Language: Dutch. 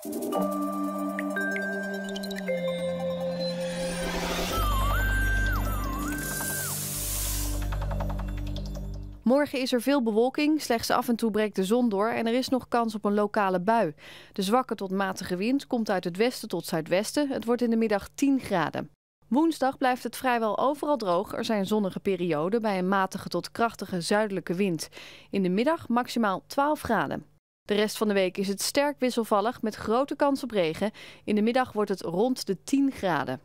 Morgen is er veel bewolking, slechts af en toe breekt de zon door en er is nog kans op een lokale bui. De zwakke tot matige wind komt uit het westen tot zuidwesten. Het wordt in de middag 10 graden. Woensdag blijft het vrijwel overal droog. Er zijn zonnige perioden bij een matige tot krachtige zuidelijke wind. In de middag maximaal 12 graden. De rest van de week is het sterk wisselvallig met grote kans op regen. In de middag wordt het rond de 10 graden.